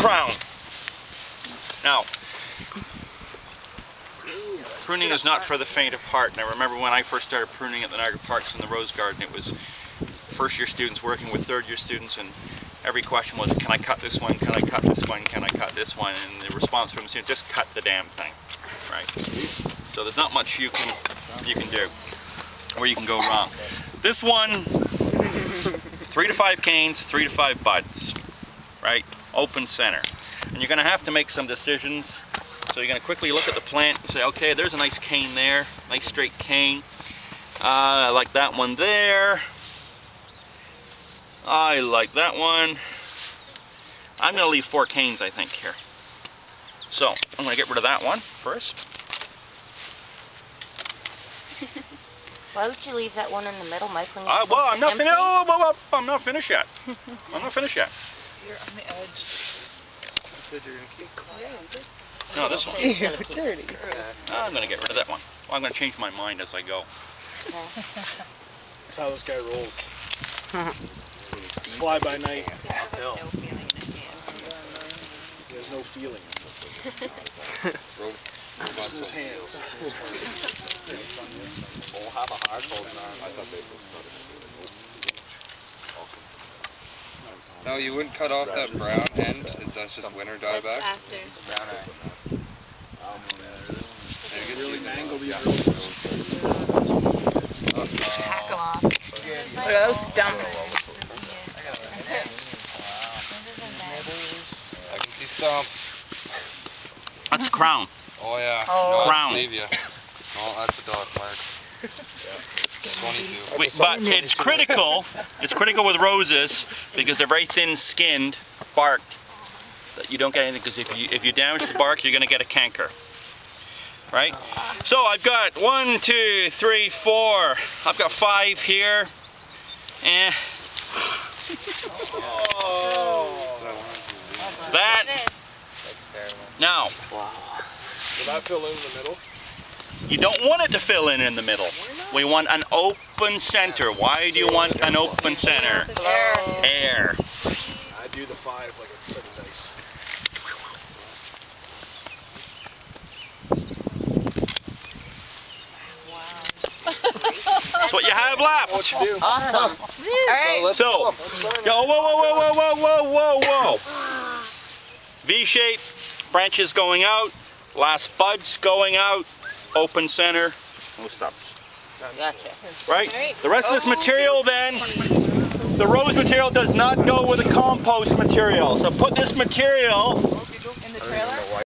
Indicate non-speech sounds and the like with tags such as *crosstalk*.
crown. Now, pruning is not for the faint of heart. And I remember when I first started pruning at the Niagara Parks in the Rose Garden, it was first year students working with third year students and every question was, can I cut this one, can I cut this one, can I cut this one? And the response from the student, just cut the damn thing, right? So there's not much you can, you can do, or you can go wrong. This one, three to five canes, three to five buds, right? Open center. And you're gonna have to make some decisions. So you're gonna quickly look at the plant and say, okay, there's a nice cane there, nice straight cane. Uh, I like that one there. I like that one. I'm going to leave four canes, I think, here. So, I'm going to get rid of that one first. *laughs* Why would you leave that one in the middle, Mike? When you're Uh, well, I'm not finished. Oh, well, well, I'm not finished yet. I'm not finished yet. You're on the edge. You said you're gonna keep. Oh yeah. No, this one. *laughs* Ew, dirty. Gross. I'm gonna get rid of that one. Well, I'm gonna change my mind as I go. *laughs* That's how this guy rolls. fly by night. Yeah. No. There's no feeling. Just his hands. *laughs* Have a hard hold. I thought they no, you wouldn't cut off that brown end, is that's just winter dieback? After. Really mangle these roses. Hack them off. Look at those stumps. I can see stump. That's a crown. Oh yeah. Oh. No, I Crown. believe you. Oh, that's a dog flag. 22. Wait, but it's critical. It's critical with roses because they're very thin-skinned, barked. That you don't get anything because if you if you damage the bark, you're going to get a canker. Right? So I've got one, two, three, four. I've got five here. Eh. That now Will that fill in the middle? You don't want it to fill in in the middle. We want an open center. Why do you want an open center? Air. Air. I do the five like a set of dice. That's what you have left. Awesome. All right. So, go, whoa, whoa, whoa, whoa, whoa, whoa, whoa. V shape, branches going out, last buds going out, open center, no stops. Gotcha. Right? The rest of this material then, the rose material does not go with the compost material. So put this material